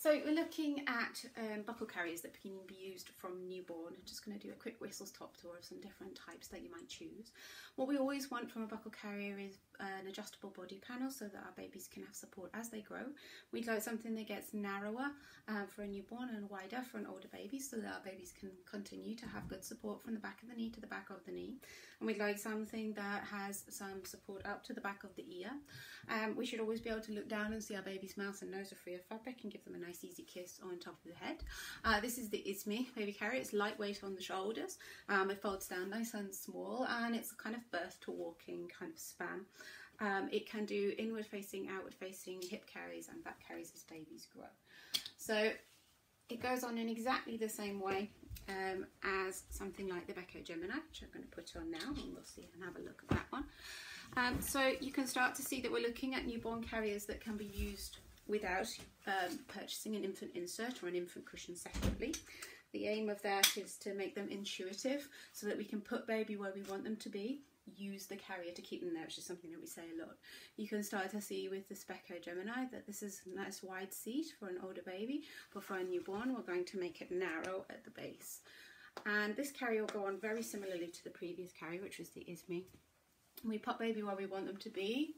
So we're looking at um, buckle carriers that can be used from newborn. I'm just going to do a quick whistle stop tour of some different types that you might choose. What we always want from a buckle carrier is an adjustable body panel so that our babies can have support as they grow. We'd like something that gets narrower uh, for a newborn and wider for an older baby so that our babies can continue to have good support from the back of the knee to the back of the knee. And we'd like something that has some support up to the back of the ear. Um, we should always be able to look down and see our baby's mouth and nose are free of fabric and give them a nice nice easy kiss on top of the head. Uh, this is the Izmi baby carrier. It's lightweight on the shoulders. Um, it folds down nice and small and it's a kind of birth to walking kind of span. Um, it can do inward facing, outward facing, hip carries and back carries as babies grow. So it goes on in exactly the same way um, as something like the Beco Gemini, which I'm going to put on now and we'll see and have a look at that one. Um, so you can start to see that we're looking at newborn carriers that can be used without um, purchasing an infant insert or an infant cushion separately. The aim of that is to make them intuitive so that we can put baby where we want them to be, use the carrier to keep them there, which is something that we say a lot. You can start to see with the Beco Gemini that this is a nice wide seat for an older baby, but for a newborn we're going to make it narrow at the base. And this carrier will go on very similarly to the previous carrier, which was the Izmi. We put baby where we want them to be,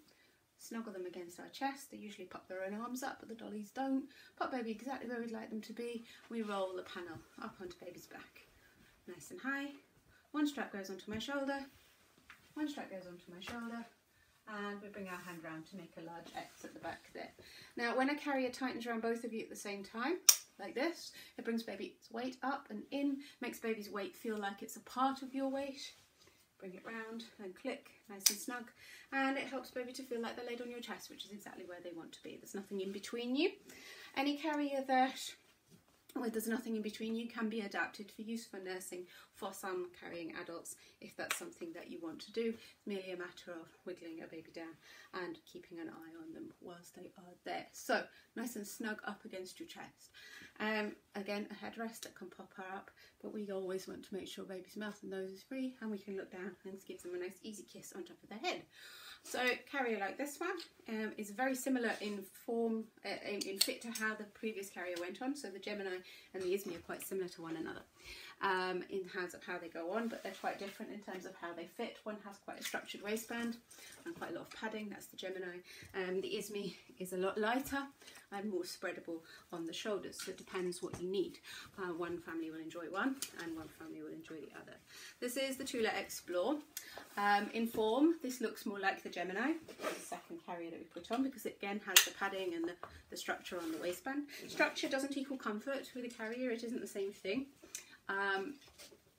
snuggle them against our chest. They usually pop their own arms up, but the dollies don't. Pop baby exactly where we'd like them to be. We roll the panel up onto baby's back, nice and high. One strap goes onto my shoulder, one strap goes onto my shoulder, and we bring our hand round to make a large X at the back there. Now, when I carry a carrier tightens around both of you at the same time, like this, it brings baby's weight up and in, makes baby's weight feel like it's a part of your weight, bring it round and click nice and snug. And it helps baby to feel like they're laid on your chest which is exactly where they want to be. There's nothing in between you. Any carrier that where there's nothing in between you can be adapted for use for nursing for some carrying adults if that's something that you want to do. It's merely a matter of wiggling a baby down and keeping an eye on them whilst they are there. So nice and snug up against your chest. Um, again, a headrest that can pop her up, but we always want to make sure baby's mouth and nose is free and we can look down and give them a nice easy kiss on top of their head. So carrier like this one um, is very similar in form, uh, in, in, fit to how the previous carrier went on. So the Gemini and the Izmi are quite similar to one another um, in terms of how they go on, but they're quite different in terms of how they fit. One has quite a structured waistband and quite a lot of padding, that's the Gemini. Um, the Izmi is a lot lighter and more spreadable on the shoulders, so it depends what you need. Uh, one family will enjoy one and one family will enjoy the other. This is the Tula Explore. Um, in form, this looks more like the Gemini, the second carrier that we put on, because it again has the padding and the, the structure on the waistband. Structure doesn't equal comfort with a carrier, it isn't the same thing. Um,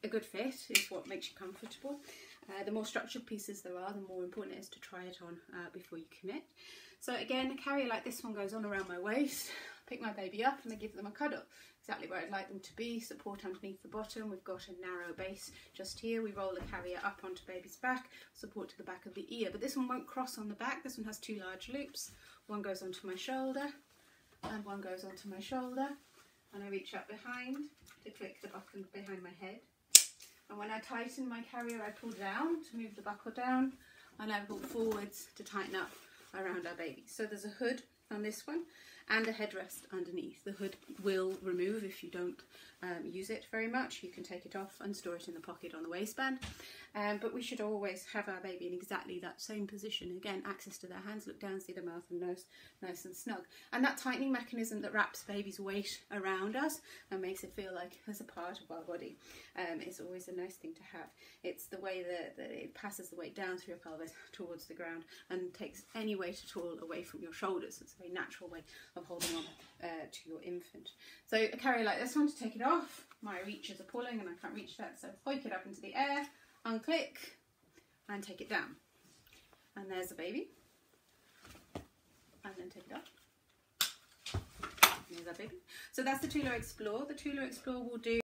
a good fit is what makes you comfortable. Uh, the more structured pieces there are, the more important it is to try it on uh, before you commit. So again, a carrier like this one goes on around my waist. Pick my baby up and I give them a cuddle. Exactly where I'd like them to be. Support underneath the bottom. We've got a narrow base just here. We roll the carrier up onto baby's back. Support to the back of the ear. But this one won't cross on the back. This one has two large loops. One goes onto my shoulder and one goes onto my shoulder. And I reach up behind to click the buckle behind my head. And when I tighten my carrier, I pull down to move the buckle down and I pull forwards to tighten up around our baby. So there's a hood on this one and a headrest underneath. The hood will remove if you don't um, use it very much. You can take it off and store it in the pocket on the waistband. Um, but we should always have our baby in exactly that same position. Again, access to their hands, look down, see the mouth and nose nice and snug. And that tightening mechanism that wraps baby's weight around us and makes it feel like it's a part of our body um, is always a nice thing to have. It's the way that, that it passes the weight down through your pelvis towards the ground and takes any weight at all away from your shoulders. It's a very natural way of holding on uh, to your infant. So a carrier like this one to take it off, my reaches are pulling and I can't reach that, so hoik it up into the air, unclick and take it down. And there's the baby. And then take it off. Baby. So that's the Tula Explore. The Tula Explore will do